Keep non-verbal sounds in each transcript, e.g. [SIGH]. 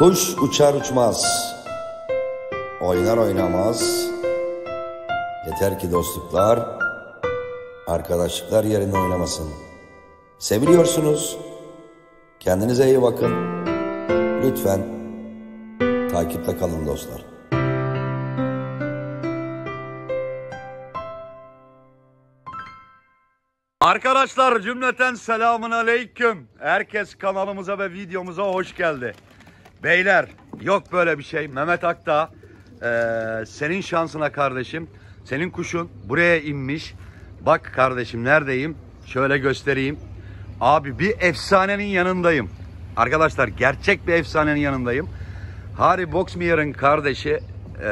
Kuş uçar uçmaz, oynar oynamaz. Yeter ki dostluklar, arkadaşlıklar yerine oynamasın. Seviliyorsunuz. Kendinize iyi bakın. Lütfen takipte kalın dostlar. Arkadaşlar cümleten selamun aleyküm. Herkes kanalımıza ve videomuza hoş geldi. Beyler yok böyle bir şey. Mehmet Akta eee, senin şansına kardeşim. Senin kuşun buraya inmiş. Bak kardeşim neredeyim? Şöyle göstereyim. Abi bir efsanenin yanındayım. Arkadaşlar gerçek bir efsanenin yanındayım. Harry Boxmeyer'ın kardeşi eee,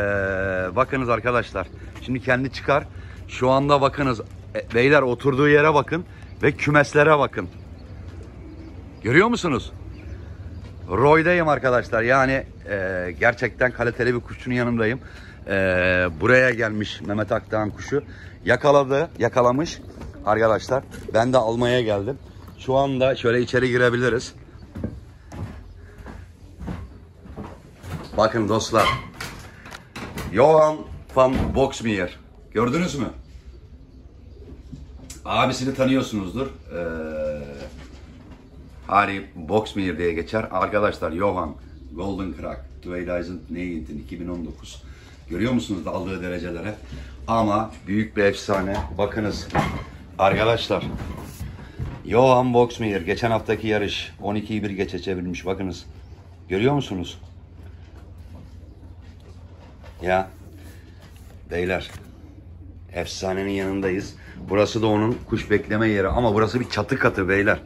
bakınız arkadaşlar. Şimdi kendi çıkar. Şu anda bakınız e, beyler oturduğu yere bakın ve kümeslere bakın. Görüyor musunuz? Roy'dayım arkadaşlar. Yani e, gerçekten kaliteli bir kuşçunun yanındayım. E, buraya gelmiş Mehmet Akdağ'ın kuşu. Yakaladı, yakalamış arkadaşlar. Ben de almaya geldim. Şu anda şöyle içeri girebiliriz. Bakın dostlar. Johan van Boxmeer. Gördünüz mü? Abisini tanıyorsunuzdur. Ee, Harry Boxmeer diye geçer. Arkadaşlar Johan Golden Crack 2019 2019. Görüyor musunuz aldığı derecelere? Ama büyük bir efsane. Bakınız arkadaşlar. Johan Boxmeer geçen haftaki yarış 12'yi bir geçe çevirmiş. Bakınız. Görüyor musunuz? Ya beyler efsanenin yanındayız. Burası da onun kuş bekleme yeri ama burası bir çatı katı beyler.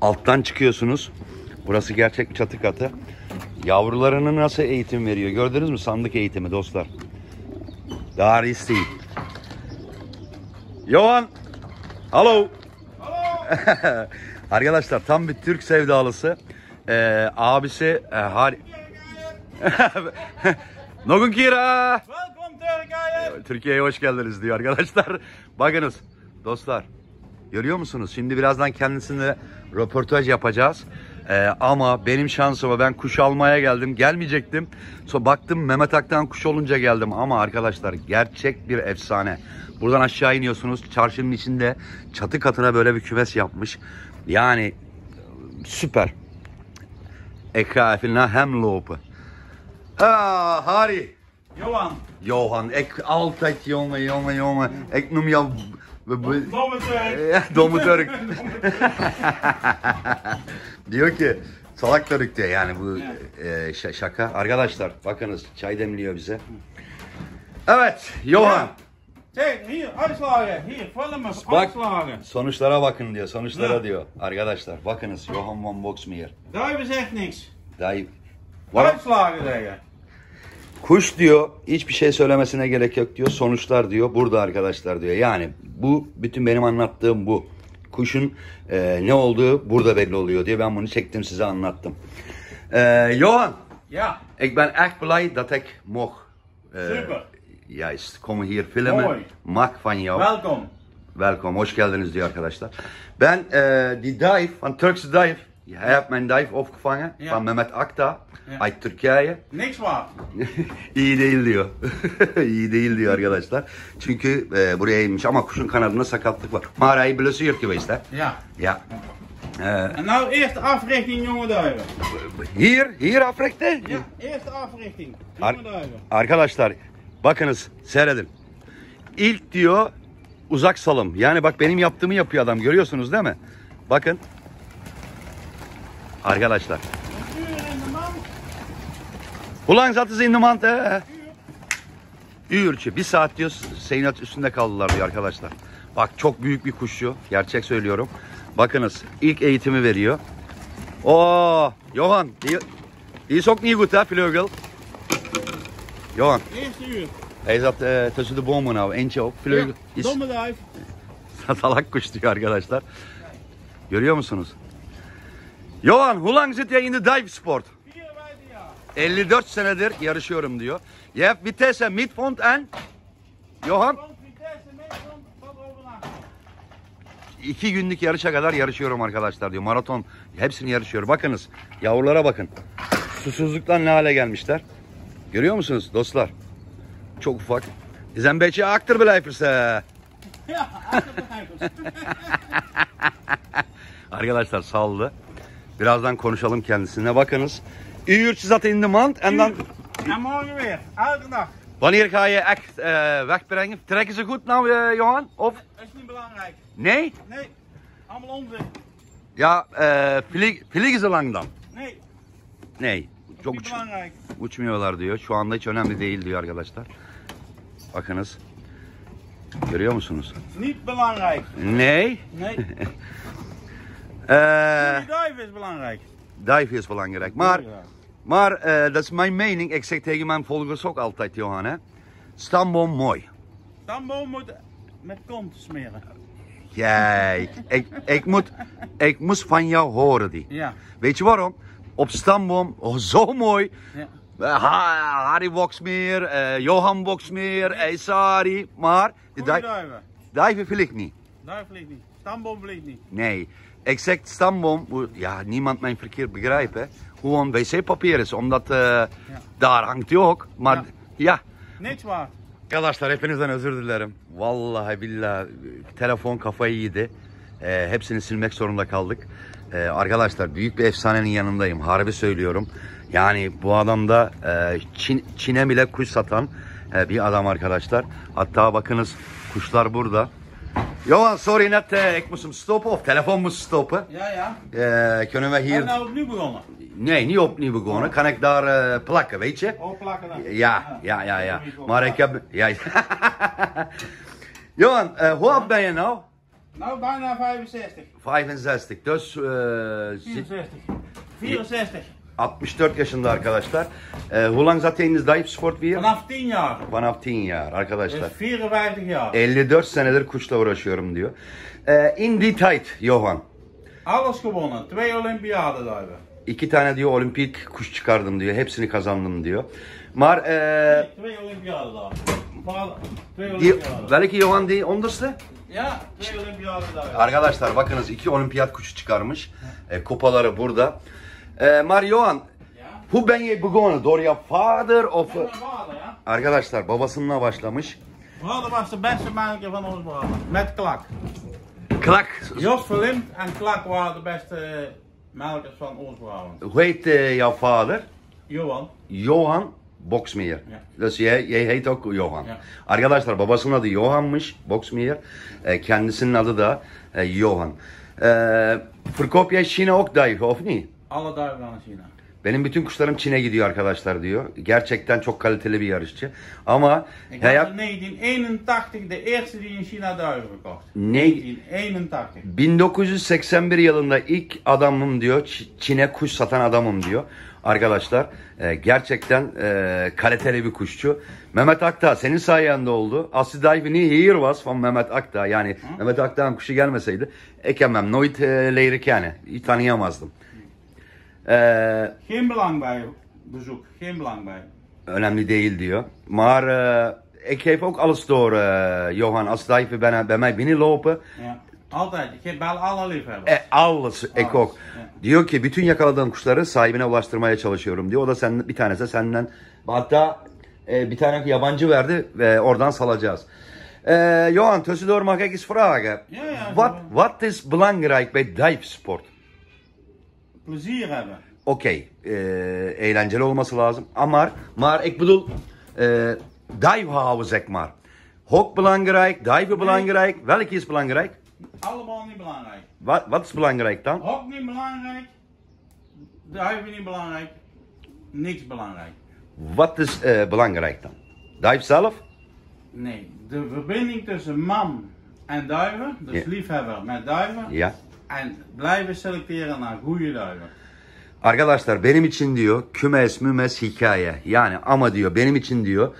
Alttan çıkıyorsunuz. Burası gerçek bir çatı katı. Yavrularını nasıl eğitim veriyor gördünüz mü sandık eğitimi dostlar. Daha risk değil. Johan. Hello. [LAUGHS] Arkadaşlar tam bir Türk sevdalısı. Ee, abisi e, Hari... [LAUGHS] Nogun Kira. Türkiye'ye hoş geldiniz diyor arkadaşlar. Bakınız dostlar görüyor musunuz? Şimdi birazdan kendisine röportaj yapacağız. Ee, ama benim şansıma ben kuş almaya geldim. Gelmeyecektim. Sonra baktım Mehmet Ak'tan kuş olunca geldim. Ama arkadaşlar gerçek bir efsane. Buradan aşağı iniyorsunuz. Çarşının içinde çatı katına böyle bir kümes yapmış. Yani süper. Naar hem lopen. Ah, Harry. Johan, Johan, ik altijd jongen, jongen, jongen. Ik noem jou... b- b- domme Turk! Ja, domme Turk. diyor ki salak Türk diyor yani bu e, şaka. Arkadaşlar bakınız çay demliyor bize. Evet Johan. Bak sonuçlara bakın diyor sonuçlara diyor. Arkadaşlar bakınız Johan van Boxmeer. Duiven zegt niks. Dayı. Uitslagen zeggen. Kuş diyor hiçbir şey söylemesine gerek yok diyor. Sonuçlar diyor burada arkadaşlar diyor. Yani bu bütün benim anlattığım bu. Kuşun e, ne olduğu burada belli oluyor diye ben bunu çektim size anlattım. E, Johan, Ja, ik ben echt blij dat ik mocht e, Super. juist komen hier filmen. Mooi. Mag van jou. welkom. Welkom, hoş geldiniz diyor arkadaşlar. Ben e, die dive van Turkse dive, hij heeft mijn dive opgevangen Ja. van Mehmet Akta Ja. uit Turkije. Niks waard. [LAUGHS] İyi değil diyor. [LAUGHS] İyi değil diyor arkadaşlar. Çünkü e, buraya inmiş ama kuşun kanadında sakatlık var. Maar hij blesseerd geweest hè. Ja. Ja. En nou eerst africhting, jonge duiven. hier, hier afrikte. Ja, eerste africhting. Ar- arkadaşlar bakınız seyredin. İlk diyor uzak salım. Yani bak benim yaptığımı yapıyor adam görüyorsunuz değil mi? Bakın. Arkadaşlar. Een uur in de man. Hoe lang zaten ze in de mand hè? Uurtje. Bir saat diyor Seynat üstünde kaldılar diyor arkadaşlar. Bak çok büyük bir kuşçu. Gerçek söylüyorum. Bakınız ilk eğitimi veriyor. Oo, Johan. Die, die is ook niet goed hè, vleugel. Johan, Eerste uur. hij zat eh, tussen de bomen nou. Eentje op. Vleugel. Ja, Is domme duif. salak kuş diyor arkadaşlar. Görüyor musunuz? Johan, hoe lang zit jij in de divesport? Vier wijze jaar. 54 senedir yarışıyorum diyor. Je hebt Vitesse, Midfond en Johan iki günlük yarışa kadar yarışıyorum arkadaşlar diyor. Maraton hepsini yarışıyor. Bakınız yavrulara bakın. susuzluktan ne hale gelmişler. Görüyor musunuz dostlar? Çok ufak. Is een beetje achterblijvers. eh. Ja, achterblijvers. Arkadaşlar saldı. Birazdan konuşalım kendisine. Bakınız. U uurtjes dat in de mand en dan En morgen weer, elke dag. wanneer ga je echt eh, wegbrengen? Trekken ze goed nou eh, Johan? Of Dat is niet belangrijk. nee? Nee, allemaal onzin. Ya eh, vlieg- vliegen ze lang dan? Nee, Nee. Çok uç- belangrijk. uçmuyorlar diyor. Şu anda hiç önemli değil diyor arkadaşlar. Bakınız. Görüyor musunuz? Niet belangrijk. Nee. Nee, [LAUGHS] dive is belangrijk. dive is belangrijk. Maar, maar eh, dat is mijn mening. Ik zeg tegen mijn volgers ook altijd, Johan. Hè? Stamboom mooi. Stamboom moet met kont smeren. Kijk, ik, ik, moet, ik moest van jou horen die. Ja, Weet je waarom? Op stamboom, oh, zo mooi. ja. Eh, Ha- Harry Boxmeer, eh, Johan Boxmeer, Eisari. Maar Goeie duiven. dive wil ik niet. Duif vliegt niet. Stamboom vliegt niet. Nee, ik zeg stamboom, hoe- ja, niemand mij verkeerd begrijpt, hè. Gewoon wc-papier is, omdat eh, daar hangt hij ook. Maar ja. Ja. Niks waard. Arkadaşlar hepinizden özür dilerim. Vallahi billahi telefon kafayı yedi. Ee, hepsini silmek zorunda kaldık. Ee, arkadaşlar büyük bir efsanenin yanındayım. Harbi söylüyorum. Yani bu adam da e, Çin, Çin'e bile kuş satan e, bir adam arkadaşlar. Hatta bakınız kuşlar burada. Johan, sorry net, eh, ik moest hem stoppen. Of telefoon moest stoppen. Ja, ja. Eh, kunnen we hier... hebben nou opnieuw begonnen. Nee, niet opnieuw begonnen. Kan ik daar eh, plakken, weet je? Oh, plakken dan. Ja, ja, ja, ja. Maar ik heb. Ja. [LAUGHS] Johan, hoe oud ben je nou? Nou, bijna 65. 65. Dus eh, zit- 64. 64. 64 yaşında arkadaşlar. Eh, hoe lang zat je in de divesport weer? Vanaf 10 jaar. Vanaf 10 jaar arkadaşlar. Dus 54 jaar. 54 senedir kuşla uğraşıyorum diyor. Eh, in die tijd, Johan. Alles gewonnen. Twee Olympiade duiven. iki tane diyor olimpik kuş çıkardım diyor. Hepsini kazandım diyor. Maar eh, Twee Olympiade duiven. Vooral Twee die, welke Johan die onderste? Olympiade duiven. Arkadaşlar bakınız iki olimpiyat kuşu çıkarmış. E, kupaları burada. E, Ja. hoe ben je begonnen? Door jouw vader of... Arkadaşlar babasınınla başlamış. Vader was de beste melker van ons branden. Met klak. Klak, Jos Verlind en Klak waren de beste melkers van ons branden. hoe heet eh, jouw vader? Johan. Johan Boksmeer. Ja. Dus jij, jij heet ook Johan. Ja. Arkadaşlar babasının adı Johan'mış Boksmeer. E, kendisinin adı da e, Johan. E, China ook duiven of niet? Aan China. Benim bütün kuşlarım Çin'e gidiyor arkadaşlar diyor. Gerçekten çok kaliteli bir yarışçı. Ama Ik hij was had- in 1981 de eerste die in China duiven verkocht. Nee. 1981. 1981 yılında ilk adamım diyor. Çin'e kuş satan adamım diyor. Arkadaşlar e, gerçekten e, kaliteli bir kuşçu. Mehmet Akdağ senin sayende oldu. Dive niet hier was van Mehmet Akdağ yani Mehmet Akdağ'ın kuşu gelmeseydi hem nooit e. Hiç tanıyamazdım. E, Geen belang bij bezoek. Geen belang bij. önemli değil diyor. Maar eh, ik geef ook alles door, eh, Johan. Als die bij, bij mij binnenlopen, Ja. Altijd. Ik bel alle liefhebbers. e, alles, ik Alles, ook. ja. Diyor ki bütün yakaladığım kuşları sahibine ulaştırmaya çalışıyorum diyor. O da sen, bir tanesi senden. Hatta e, bir tane yabancı verdi ve oradan salacağız. Eh, Johan, tussendoor mag ik eens vragen. Ja, ja, wat, wat is belangrijk bij divesport? Plezier hebben. Okey, e, eğlenceli olması lazım. Ama, maar ik bedoel, e, dive houden zeg maar. Hok belangrijk, dive belangrijk. Welke is belangrijk? Allemaal niet belangrijk. Wat, wat is belangrijk dan? Hok niet belangrijk. Duiven niet belangrijk. Niks belangrijk. Wat is eh, belangrijk dan? Dive zelf? Nee, de verbinding tussen man en duiven, dus Ja. liefhebber met duiven, Ya. en blijven selecteren naar goede duiven. Arkadaşlar benim için diyor kümes mümes hikaye. Yani ama diyor benim için diyor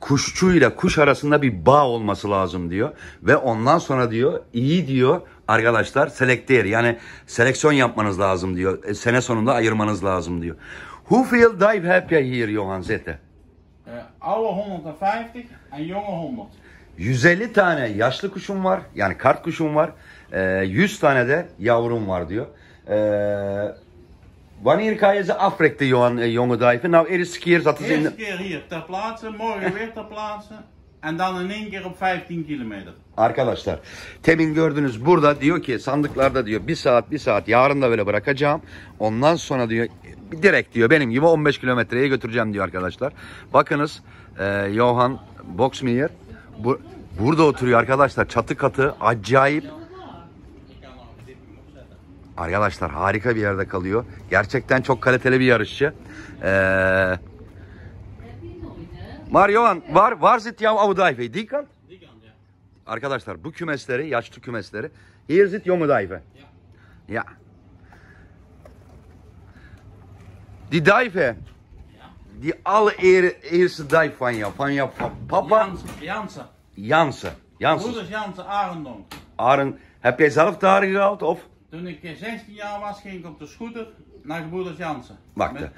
kuşçuyla kuş arasında bir bağ olması lazım diyor. Ve ondan sonra diyor iyi diyor arkadaşlar selekter yani seleksiyon yapmanız lazım diyor. E, sene sonunda ayırmanız lazım diyor. Hoeveel dive heb jij hier Johan? Eh, oude 150 en jonge 100. 150 tane yaşlı kuşum var. Yani kart kuşum var. Ee, 100 tane de yavrum var diyor. Ee, Wanneer ga je ze afrekten, Johan, eh, jonge duiven? Nou, eerste keer zat ze in Eerste de... keer hier ter plaatse, morgen [LAUGHS] weer ter plaatse. En dan in één keer op 15 kilometer. Arkadaşlar, temin gördünüz burada diyor ki sandıklarda diyor bir saat bir saat yarın da böyle bırakacağım. Ondan sonra diyor direkt diyor benim gibi 15 kilometreye götüreceğim diyor arkadaşlar. Bakınız e, Johan Boxmeyer bu, burada oturuyor arkadaşlar çatı katı acayip. Arkadaşlar harika bir yerde kalıyor. Gerçekten çok kaliteli bir yarışçı. Ee, maar Johan, waar, waar zit jouw oude? Die kant? Ja. Arkadaşlar bu kümesleri, yaşlı kümesleri. Hier zit jonge duiven. Ja. Die duiven. Die allereerste duif van jou, van jouw pa- papa. Jansen. Jansen. Jansen. Broeders Jansen Arendonk. Arend, heb jij zelf daar gehaald of? Toen ik eh, 16 jaar was, ging ik op de scooter naar Broeders Jansen. Bak Met- de.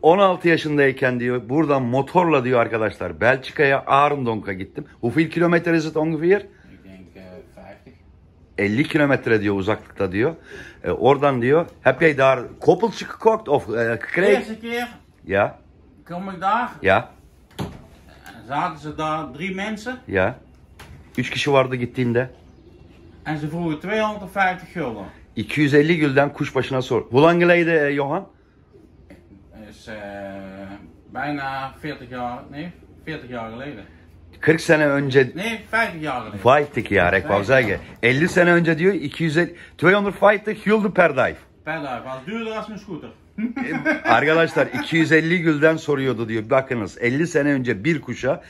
16 yaşındayken diyor buradan motorla diyor arkadaşlar Belçika'ya Arendonk'a gittim. Hoeveel kilometre is het ongeveer? Ik denk eh 50. 50 kilometre diyor uzaklıkta diyor. E, oradan diyor heb jij daar koppeltje gekocht of e, De gekregen? eerste keer Ja, kom ik daar. ja, En zaten ze daar drie mensen. ja. Üç kişi vardı gittiğinde. En ze vroegen 250 gulden. 250 gülden kuş başına sor. Hoe geleden e, Johan? is eh, bijna 40 jaar, nee, 40 jaar geleden. 40 sene önce Nee, 50 jaar geleden. 50 jaar ik wou zeggen. 50 sene önce diyor 250 250 gulden per dive. Per dag, was duurder als mijn scooter. Arkadaşlar 250 gülden soruyordu diyor. Bakınız 50 sene önce bir kuşa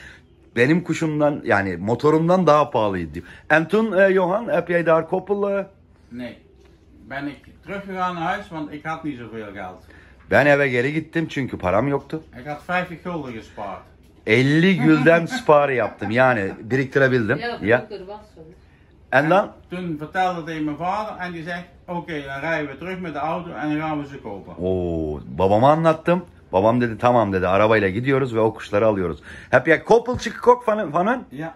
benim kuşumdan yani motorumdan daha pahalıydı diyor. En toen eh, Johan heb jij daar koppel? eh? Nee. Ben ik teruggegaan naar huis, want ik had niet zoveel geld. Ben eve geri gittim çünkü param yoktu. Ik had 50 gulden gespaard. 50 gülden spar yaptım yani biriktirebildim. Ja, Ya. dat was zo. En dan Toen vertelde tegen mijn vader en die zegt, oké, dan rijden we terug met de auto en dan gaan we ze kopen. Oo, babama anlattım. Babam dedi tamam dedi arabayla gidiyoruz ve o kuşları alıyoruz. Heb jij koppeltje gekocht van, van hen? Ja.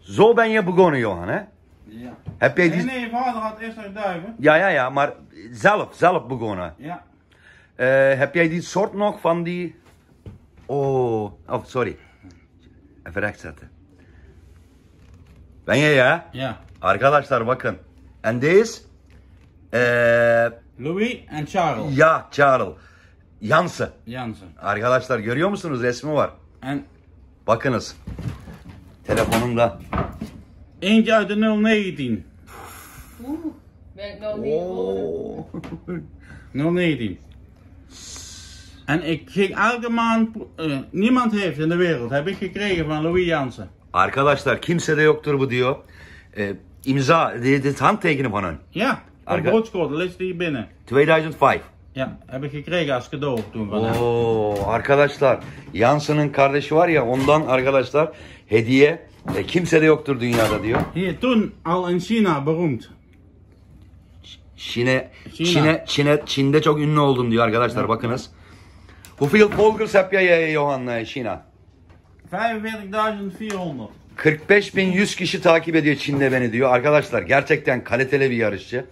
Zo ben je begonnen Johan hè? Ja. Heb jij Nee, die... nee, je vader had eerst nog duiven. Ja ja ja maar zelf, zelf begonnen. Ja. Eh, heb jij die soort nog van die... Oh, oh sorry. Even recht zetten. Ben je ya? Ja. Arkadaşlar bakın. En deze? Eh, Louis en Charles ja, Charles. Jansen. Jansen. Arkadaşlar görüyor musunuz? Resmi var. En Bakınız. Telefonumda. Eentje uit de 019. Oeh, ben ik nou niet geworden. Oo. 019. En ik ging elke maand, eh, niemand heeft in de wereld, heb ik gekregen van Louis Jansen. Arkadaşlar kimsede yoktur bu diyor. Ee, imza, dit handtekenen van hun. Ja, broodskool, dat ligt hier binnen. 2005. Ja, heb ik gekregen als cadeau toen van hem. Oo, arkadaşlar Yansı'nın kardeşi var ya ondan arkadaşlar hediye e, kimsede yoktur dünyada diyor. Hier, toen al in China beroemd. Çin'e, Çin. Çin'e, Çin'e, Çin'de çok ünlü oldum diyor arkadaşlar bakınız. Hoeveel volgers heb jij Johan China? 45.400. 45.100 kişi takip ediyor Çin'de beni diyor. Arkadaşlar gerçekten kaliteli bir yarışçı.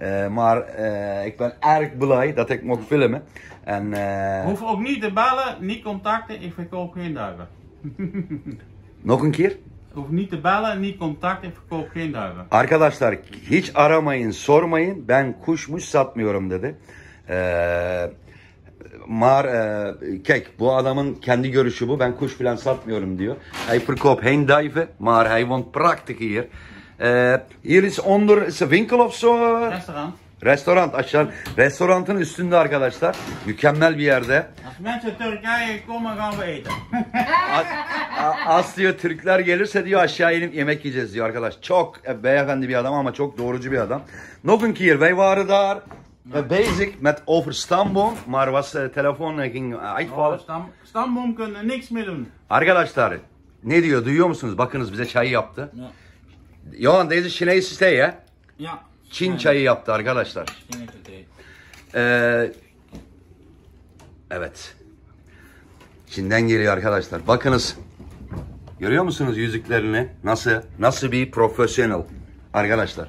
Eh, maar eh, ik ben erg blij dat ik mag filmen. En eh, Hoef ook niet te bellen, niet contacten, ik verkoop geen duiven. [LAUGHS] nog een keer. Hoef niet te bellen, niet contacten, ik verkoop geen duiven. Arkadaşlar hiç aramayın, sormayın. Ben kuşmuş satmıyorum dedi. Ee, maar e, kijk bu adamın kendi görüşü bu. Ben kuş falan satmıyorum diyor. Hij verkoopt geen duiven, maar hij woont prachtig hier. Ee, hier is onder een winkel of zo. Restaurant. Restoran aşağı. Restoranın üstünde arkadaşlar. Mükemmel bir yerde. Mensen Turkije komen, gaan we eten. A- a- Az diyor Türkler gelirse diyor aşağı inip yemek yiyeceğiz diyor arkadaş. Çok e, beyefendi bir adam ama çok doğrucu bir adam. Nog een keer, wij waren daar bezig met over stamboom, maar was eh, telefoon ging uitvallen. stam, stamboom kunnen niks meer doen. Arkadaşlar ne diyor duyuyor musunuz? Bakınız bize çay yaptı. Johan deze Chinese thee hè? Ja. Çin çayı yaptı arkadaşlar. Ee, evet. Çin'den geliyor arkadaşlar. Bakınız. Görüyor musunuz yüzüklerini? Nasıl? Nasıl bir profesyonel. Arkadaşlar.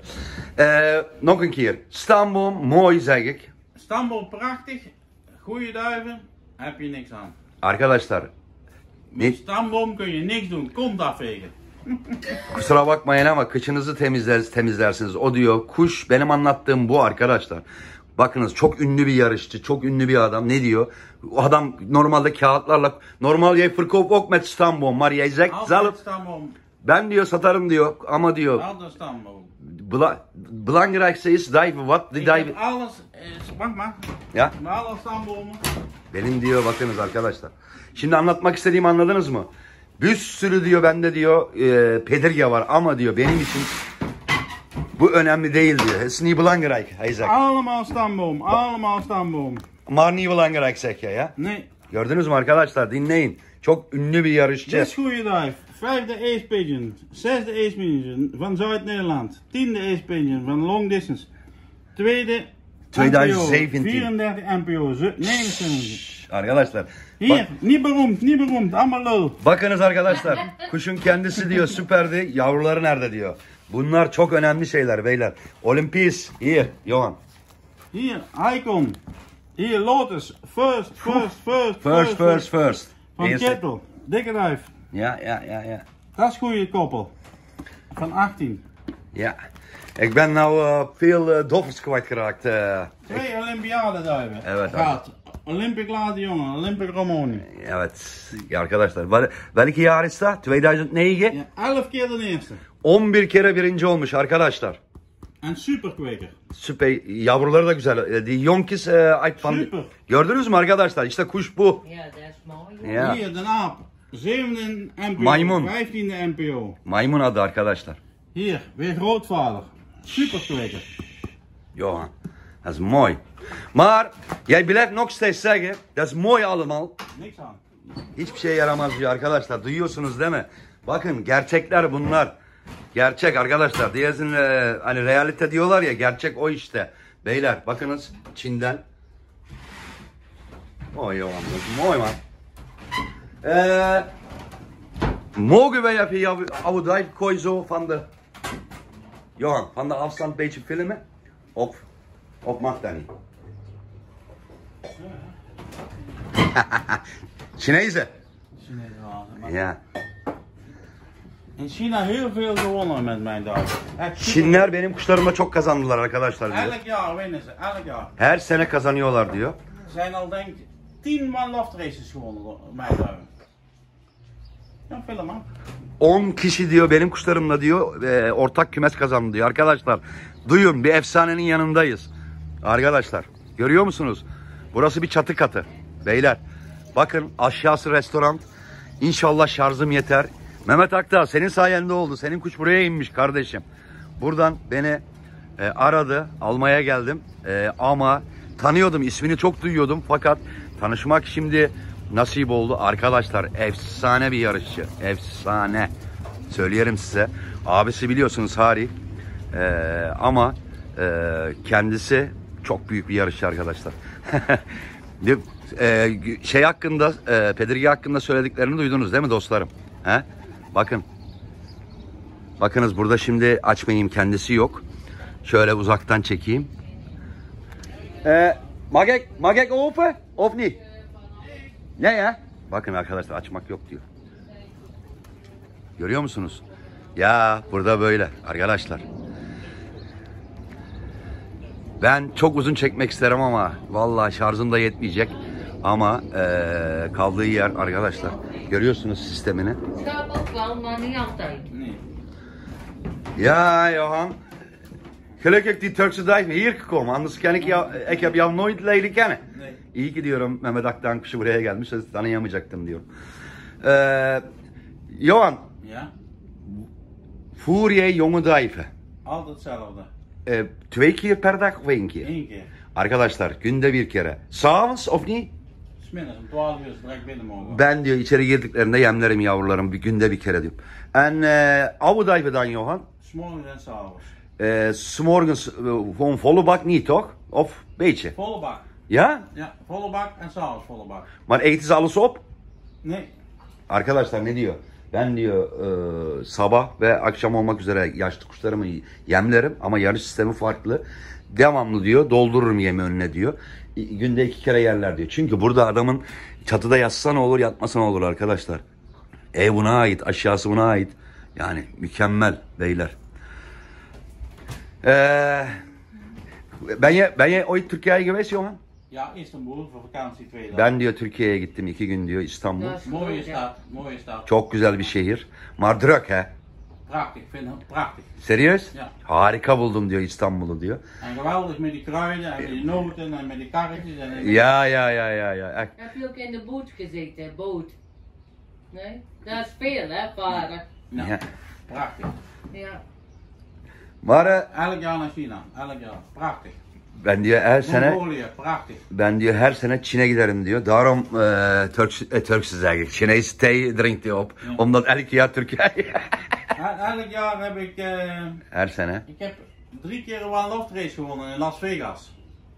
Ee, nog een keer. Stamboom, mooi zeg ik. Stamboom prachtig. goede duiven heb je niks aan. Arkadaşlar Met stamboom kun je niks doen. Kont afvegen. [LAUGHS] kusura bakmayın ama kıçınızı temizler, temizlersiniz. O diyor kuş benim anlattığım bu arkadaşlar. Bakınız çok ünlü bir yarışçı, çok ünlü bir adam. Ne diyor? O adam normalde kağıtlarla normal je verkoopt ook met stamboom, maar jij zegt zelf Altijd stamboom. ben diyor satarım diyor ama diyor belangrijkste is die Ik heb dijven alles, maar. ya Met alle stambomen. benim diyor bakınız arkadaşlar. Şimdi anlatmak istediğimi anladınız mı? Bir sürü diyor bende diyor e, pedirge var ama diyor benim için bu önemli değil diyor. Het is niet belangrijk, hij zegt. Allemaal stamboom. Allemaal stamboom. Maar niet belangrijk zeg je ya. Nee. Gördünüz mü arkadaşlar dinleyin. Çok ünlü bir yarışçı. Goede duif. Vijfde ace pigeon. Zesde ace pigeon van Zuid-Nederland. Tiende ace pigeon van long distance. Tweede 2017. NPO. 34 NPO. Zu- 79. Arkadaşlar. Hier, Bak, niet beroemd, niet beroemd. Lul. bakınız arkadaşlar. Kuşun kendisi diyor [LAUGHS] süperdi. Yavruları nerede diyor. Bunlar çok önemli şeyler beyler. Olympis. Hier, Johan. Hier, Icon. Hier, Lotus. First, first, first, First, first, first. Van Eerste. Kettle. Dikke duif. Ja, ja, ja, ja. Dat is goede koppel. Van 18. Ja. Ik ben nou eh, veel eh, doffers kwijtgeraakt. eh. Twee Olympiadeduiven. Evet, Gaat. Olympic Late Jongen, Olympic Romani. Evet. Ya arkadaşlar. wel- Welke jaar is dat? 2009. Ja, 11 keer de eerste. 11 kere birinci olmuş arkadaşlar. En superkweker. Süper. Yavruları da güzel. E, Die jonkjes eh, uit van... Super. Gördünüz mü arkadaşlar? İşte kuş bu. Ja, dat is mooi. Ja. Hier, Den Aap. Zevende NPO. Maymun. Vijftiende NPO. Maymun adı arkadaşlar. Hier, weer grootvader. Superkweker. Johan. Dat is mooi. Maar jij blijft nog steeds zeggen, dat is mooi allemaal. Niks aan. Hiçbir şey yaramaz diyor arkadaşlar. Duyuyorsunuz değil mi? Bakın gerçekler bunlar. Gerçek arkadaşlar. Diyezin e, hani realite diyorlar ya gerçek o işte. Beyler bakınız Çin'den. Dat is Mooi man. Eh, mogen wij even jouw oude zo van de... Johan, van de afstand een beetje filmen? Of, of mag dat niet? [LAUGHS] Chinezen. Wel. Maar Ja. In China heel veel gewonnen met mijn super. Çinler benim kuşlarıma çok kazandılar arkadaşlar diyor. Elk jaar winnen ze, elk jaar. Her sene kazanıyorlar diyor. Zijn al denk ik 10 man loft races gewonnen mijn duiven. Ja, film man. 10 kişi diyor benim kuşlarımla diyor e, ortak kümes kazandı diyor. Arkadaşlar duyun bir efsanenin yanındayız. Arkadaşlar görüyor musunuz? Burası bir çatı katı. Beyler bakın aşağısı restoran. İnşallah şarjım yeter. Mehmet Akdağ senin sayende oldu. Senin kuş buraya inmiş kardeşim. Buradan beni e, aradı. Almaya geldim. E, ama tanıyordum. ismini çok duyuyordum. Fakat tanışmak şimdi nasip oldu. Arkadaşlar efsane bir yarışçı. Efsane. Söyleyelim size. Abisi biliyorsunuz Hari. E, ama e, kendisi çok büyük bir yarışçı arkadaşlar. De- e, şey hakkında, e, Pedirgi hakkında söylediklerini duydunuz değil mi dostlarım? He? Bakın. Bakınız burada şimdi açmayayım kendisi yok. Şöyle uzaktan çekeyim. Ee, magek, magek open of niet? Ne ya? Bakın arkadaşlar açmak yok diyor. Görüyor musunuz? Ya burada böyle arkadaşlar. Ben çok uzun çekmek isterim ama vallahi şarjım da yetmeyecek. Ama eee, kaldığı yer arkadaşlar. Görüyorsunuz sistemini. Ja, Johan. Gelukkig die Turkse dive hier gekomen. Anders ken ik jou, ik heb jou nooit leren kennen. Nee. İyi ki diyorum Mehmet Aktan kuşu buraya gelmiş. Tanıyamayacaktım diyor. Ee, Johan, Ja, voer jij jonge duiven? altijd hetzelfde. Ee, twee keer per dag of één keer? Eén keer. Arkadaşlar günde bir kere. S'avonds of niet? Smiddags om 12 uur is direct binnen mogen. Ben diyor içeri girdiklerinde yemlerim yavrularım bir günde bir kere diyor. En e, duiven dan Johan? S'morgens en s'avonds. E, s'morgens gewoon volle bak niet toch? Of beetje? Volle bak. Ja? Ja, volle bak en s'avonds volle bak. Maar eten ze alles op? Nee, Arkadaşlar ne diyor? Ben diyor e, sabah ve akşam olmak üzere yaşlı kuşlarımı yemlerim ama yarış sistemi farklı. Devamlı diyor doldururum yemi önüne diyor. Günde iki kere yerler diyor. Çünkü burada adamın çatıda yatsa ne olur yatmasa ne olur arkadaşlar. Ev buna ait, aşağısı buna ait. Yani mükemmel beyler. Ee, ben ben ooit Turkije geweest, jongen? Ja, Istanbul voor vakantie twee dagen. Ben diyor Türkiye'ye gittim iki gün diyor İstanbul. Mooie ja. stad, mooie stad. Çok güzel bir şehir. Maar druk hè. Prachtig, vind het prachtig. Serieus? Ja. Harika buldum diyor İstanbul'u diyor. En geweldig met die kruiden en met die noten en met die karretjes. En, ya ya ya ya. Echt. Heb je ook in de boot gezeten? Boot? Nee? Dat is veel, hè, varen? Ja. prachtig. Ja. Maar eh, Elk jaar naar China, elk jaar. Prachtig. Ben diyor her sene prachtig. ben diyor her sene Çin'e giderim diyor. Daarom eh Turks, Turkse zeg ik. Chinese thee drinkt hij op. Omdat elke jaar Turkije. [LAUGHS] El- Elk jaar heb ik, eh, her sene. ik heb drie keer een one loft race gewonnen in Las Vegas.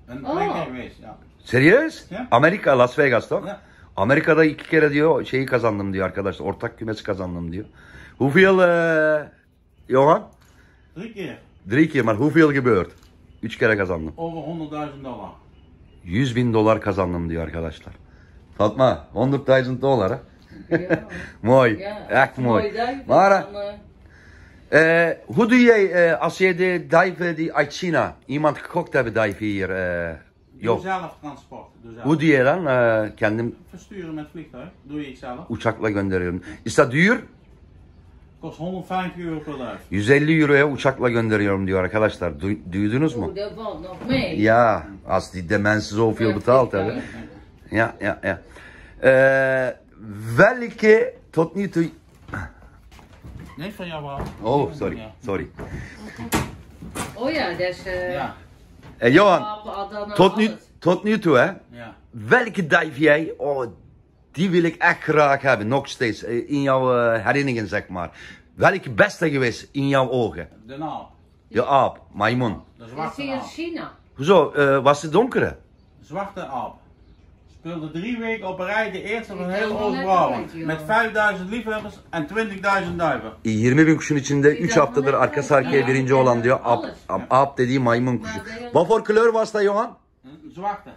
En Oh. twee keer geweest, ja. Serieus? Ja. Amerika, Las Vegas toch? Ja. Amerika'da iki kere diyor şeyi kazandım diyor arkadaşlar. Ortak kümesi kazandım diyor. Hoeveel eh Johan? Drie keer. Drie keer, maar hoeveel gebeurt? Üç kere kazandım. Over 100.000 dollar. 100 bin dolar kazandım diyor arkadaşlar. Fatma, 100.000 dolar ha? Ja. Mooi, ja. echt mooi. Maar eh, hoe doe jij eh, als je de duiven die uit China, iemand gekocht hebben duiven hier? eh Doe joh, zelf transport. Doe zelf. hoe doe je dan? Eh, kendim Versturen met vliegtuig. Doe je het zelf. uçakla gönderiyorum. Is dat duur? Kost 150 euro per duif. 150 euroya uçakla gönderiyorum diyor arkadaşlar. Du- duydunuz mu? de mensen zoveel Ja, betaald vliegtuig. hebben. Ja, ja, ja. Eh, welke tot nu toe... Nee, van jou wel. Oh, sorry, sorry. Oh ja, dat is... Ja, Johan, tot nu, tot nu toe hè. ja. Welke dive jij, oh, die wil ik echt graag hebben, nog steeds, eh, in jouw eh, herinneringen zeg maar. Welke beste geweest in jouw ogen? De naal. De aap, Maimon. De Dat is zwarte hier in aap. China. Hoezo, eh, was het donkere? Zwarte aap. Speelde drie weken op een rij de eerste van heel Oost-Brabant. Met joh. 5000 liefhebbers en 20.000 duiven. 20 bin kuşun içinde 3 haftadır arkası arkaya Ja, birinci olan diyor. Aap, alles. aap, aap dediği maymun kuşu. Kleur was dat Johan? Een zwarte.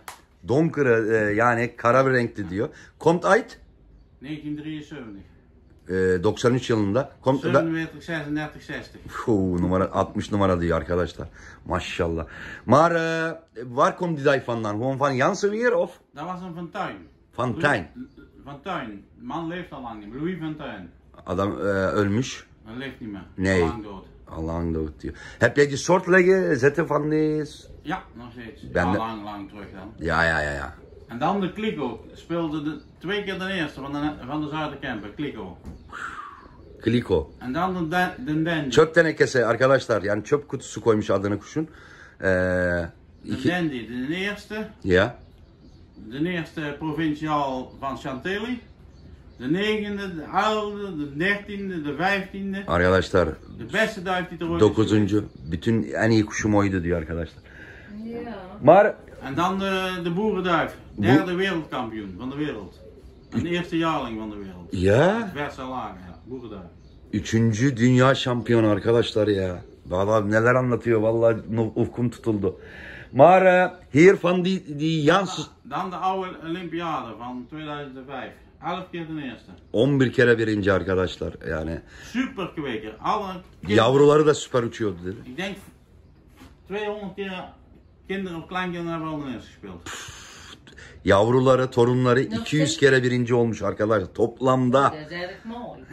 Donkere e, yani kara bir renkli diyor. Komt uit 1973. e, 93 yılında. Ben, 47, 36, 60. Oeh, numara 60 numara diyor arkadaşlar. Maşallah. Maar eh, waar komt die vandaan? Gewoon van Jansen weer of? Dat was een. Van Tuin. De man leeft al lang niet meer. Louis Van Tuin. Adam e, ölmüş. Leeft niet meer. Nee. Al lang dood. Allah'ın dood diyor. Heb jij die soortleggen zetten van die... Ja, nog steeds. Ben ja, de- lang, lang terug dan. Ja, ja, ja, ja. En dan de Kliko. Speelde de, twee keer de eerste van de, van de Zuiderkemper. Kliko. Kliko. En dan de, de Dandy. Çöp tenekesi arkadaşlar. Yani çöp kutusu koymuş adını kuşun. Ee, De iki, Dandy, de eerste. ya. De eerste provinciaal van Chantilly. De negende, de oude, de dertiende, de vijftiende. Arkadaşlar De beste duif die er ooit dokuzuncu. Bütün en iyi kuşum oydu diyor arkadaşlar. Ja. Maar En dan de, de boerenduif. Derde wereldkampioen van de wereld. En de eerste jaarling van de wereld. ya Versa Lager, ja. Boerenduif. üçüncü dünya şampiyonu arkadaşlar ya. Vallahi neler anlatıyor vallahi nu- ufkum tutuldu. Maar eh, hier van die, die Jans Dan de oude Olympiade van 2005. 11 keer de eerste. 11 kere birinci arkadaşlar yani. Kweker. Alle kinderen- Yavruları da süper uçuyordu dedi. Ik denk 200 keer kinderen of kleinkinderen hebben al de eerste gespeeld. Yavruları, torunları Nog 200 steeds? kere birinci olmuş arkadaşlar toplamda.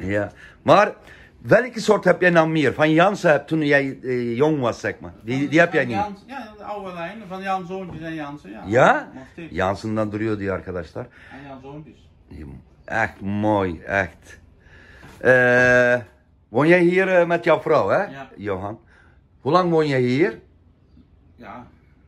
Ja. Maar welke soort heb jij nou meer? Van Jansen heb toen jij eh, jong was, zeg maar. Die, die heb jij niet. Jans, ja, de oude lijn van Jan Zoontjes en Jansen. Ja? Ja? Nog steeds. Janssen'dan duruyor diyor arkadaşlar. En Jan Zoontjes. Echt mooi, echt. Eh, woon jij hier eh, met jouw vrouw, hè? Ja. Johan. Hoe lang woon jij hier? Ja,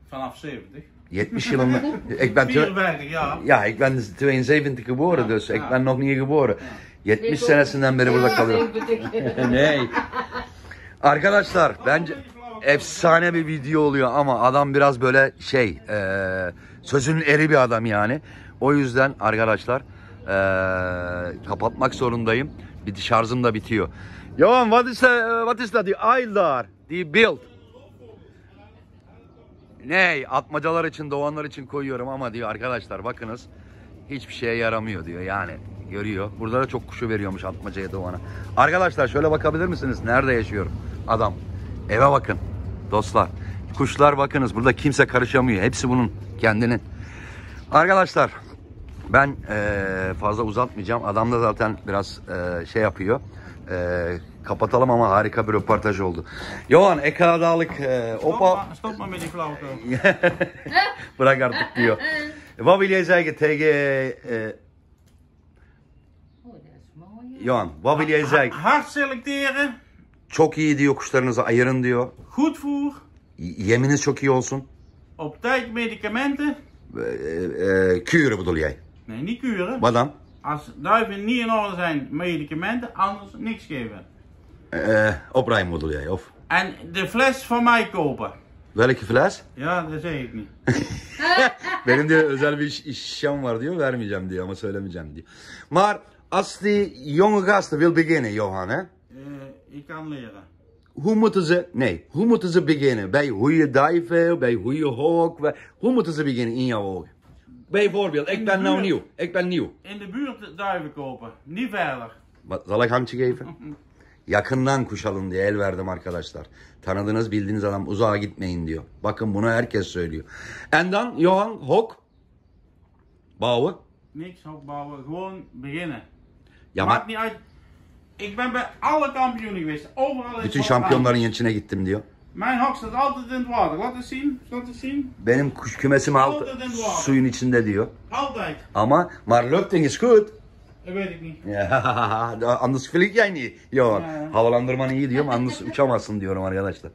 vanaf 70. 70 yılın. ik ben twe- 54 jaar. ja, ik ben 72 geboren, Ja, dus ik ja. ben nog niet geboren. 70 [LAUGHS] Ik ook. senesinden beri burada Ja, kalıyorum. ik Ney? Arkadaşlar bence efsane bir video oluyor ama adam biraz böyle şey eee sözünün eri bir adam yani. O yüzden arkadaşlar eee, kapatmak zorundayım. Bir şarjım da bitiyor. Johan, what is the, what is that? The aisle there? The build? ne atmacalar için doğanlar için koyuyorum ama diyor arkadaşlar bakınız hiçbir şeye yaramıyor diyor yani görüyor. Burada da çok kuşu veriyormuş atmacaya doğana. Arkadaşlar şöyle bakabilir misiniz? Nerede yaşıyorum? Adam. Eve bakın dostlar. Kuşlar bakınız burada kimse karışamıyor. Hepsi bunun kendinin. Arkadaşlar ben eee, fazla uzatmayacağım. Adam da zaten biraz eee, şey yapıyor. Eee, kapatalım ama harika bir röportaj oldu. Johan, ik ga dadelijk eee, Stop, maar, stop maar met die. Bırak artık diyor. Wat wil jij zeggen tegen hè? Johan? Wat wil jij zeggen? Hard selecteren, Çok iyi diyor kuşlarınızı ayırın diyor. goed voer, Yeminiz çok iyi olsun. op tijd medicamenten. Eh, eh, kuren bedoel jij? Nee, niet kuren. Wat dan? Als duiven niet in orde zijn, medicamenten, anders niks geven. Eh, opruimen bedoel jij? Of En de fles van mij kopen. welke fles? Ja, dat zeg ik niet. Benim diyor özel bir iş, işlem var diyor. Vermeyeceğim diyor ama söylemeyeceğim diyor. Maar als die jonge gasten wil beginnen, Johan, hè? Eh, ik kan leren. Hoe moeten ze, nee, hoe moeten ze beginnen? Bij goede duiven, bij goede hok. bij- Hoe moeten ze beginnen in jouw ogen? Bijvoorbeeld, ik ben nou nieuw. Ik ben nieuw. In de buurt duiven kopen, niet verder. Wat, zal ik handje geven? Yakından kuş alın diye el verdim arkadaşlar. Tanıdığınız bildiğiniz adam uzağa gitmeyin diyor. Bakın bunu herkes söylüyor. En dan Johan Hok. Bouwen. Niks opbouwen, gewoon beginnen. Ja Maakt maar niet uit. Ik ben bij alle kampioenen geweest. Overal is bütün şampiyonların aan. içine gittim diyor. Mijn hok staat altijd in het water. Laat eens zien. Laat eens zien. Benim kuş kümesim alt, Altijd in het water. suyun içinde diyor. Altijd. Ama maar lufting is goed. Dat weet ik niet. Ya [LAUGHS] anders vlieg jij niet, Johan. Ja. Havalandırman iyi diyorum, anders uçamazsın diyorum arkadaşlar.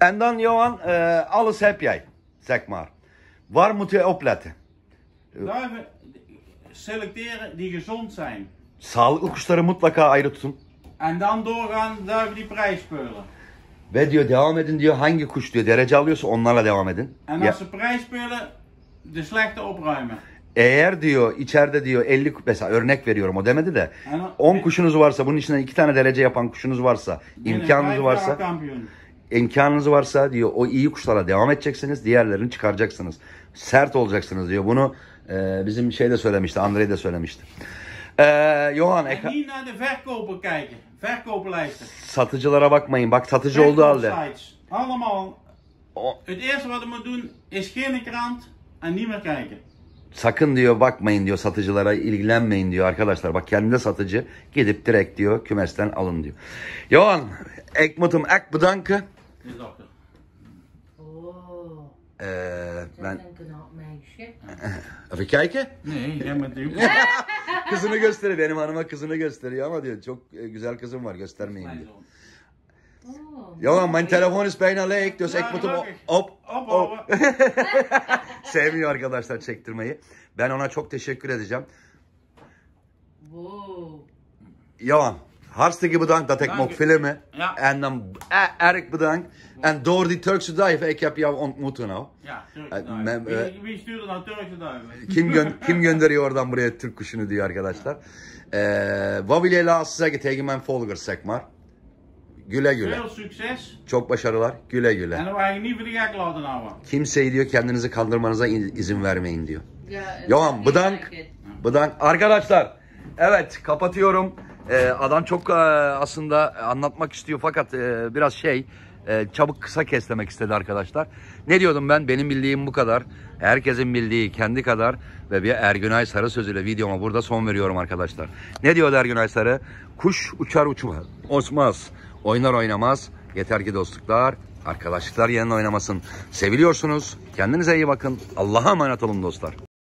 En dan Johan, eh, alles heb jij, zeg maar. Waar moet je opletten? Duiven selecteren die gezond zijn. Sağlıklı kuşları mutlaka ayrı tutun. En dan doorgaan duiven die prijs spelen. Ve diyor devam edin diyor hangi kuş diyor derece alıyorsa onlarla devam edin. En als ze prijs spelen, de slechte opruimen. eğer diyor içeride diyor 50 ku- mesela örnek veriyorum o demedi de En 10 kuşunuz varsa bunun içinden 2 tane derece yapan kuşunuz varsa binnen imkanınız vijf jaar varsa kampioen. imkanınız varsa diyor o iyi kuşlara devam edeceksiniz. Diğerlerini çıkaracaksınız. Sert olacaksınız diyor. Bunu e, bizim şey de söylemişti. Andrei de söylemişti. E, Johan En niet naar de verkoper kijken. Verkoperlijsten. satıcılara bakmayın. Bak satıcı olduğu halde. Allemaal. O- Het eerste wat we moeten doen is geen krant en niet meer kijken. Sakın diyor bakmayın diyor satıcılara ilgilenmeyin diyor arkadaşlar. Bak kendine satıcı gidip direkt diyor kümesten alın diyor. Johan, moet hem echt bedanken. Ee, ben meisje. even kijken. Nee, jij bent de Kızını gösteriyor. Benim hanıma kızını gösteriyor ama diyor çok e, güzel kızım var göstermeyin diyor. Oh, Johan, mijn telefoon is bijna leeg, dus ik moet hem op. [LAUGHS] Sevmiyor arkadaşlar çektirmeyi. Ben ona çok teşekkür edeceğim. wow. Johan, hartstikke bedankt dat ik Dank mocht u. filmen. Ja. En dan eh, erg bedankt. En door die Turkse duiven, ik heb jou ontmoet nou. Ja, Turkse duiven. Wie, wie stuurde nou Turkse duiven? Kim, gö- kim gönderiyor oradan buraya Türk kuşunu diyor arkadaşlar. Ee, wat wil jij laatst zeggen tegen mijn volgers, zeg maar? Güle güle. Veel succes. Çok başarılar. Güle güle. En ga je niet voor de gek laten houden. Kimseyi diyor kendinizi kandırmanıza in- izin vermeyin diyor. Bedankt. like it. Bedank. Arkadaşlar, evet kapatıyorum. Ee, adam çok e, aslında anlatmak istiyor fakat e, biraz şey e, çabuk kısa kes istedi arkadaşlar. Ne diyordum ben? Benim bildiğim bu kadar. Herkesin bildiği kendi kadar ve bir Ergünay Sarı sözüyle videoma burada son veriyorum arkadaşlar. Ne diyor Ergünay Sarı? Kuş uçar uçmaz. Osmaz. Oynar oynamaz. Yeter ki dostluklar, arkadaşlıklar yerine oynamasın. Seviliyorsunuz. Kendinize iyi bakın. Allah'a emanet olun dostlar.